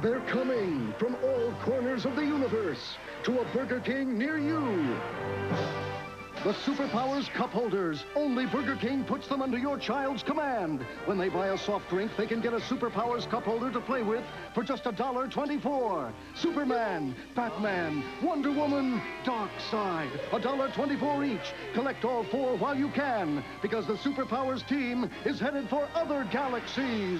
They're coming from all corners of the universe to a Burger King near you. The Superpowers Cup Holders. Only Burger King puts them under your child's command. When they buy a soft drink, they can get a Superpowers Cup Holder to play with for just $1.24. Superman, Batman, Wonder Woman, Dark Side. $1.24 each. Collect all four while you can, because the Superpowers team is headed for other galaxies.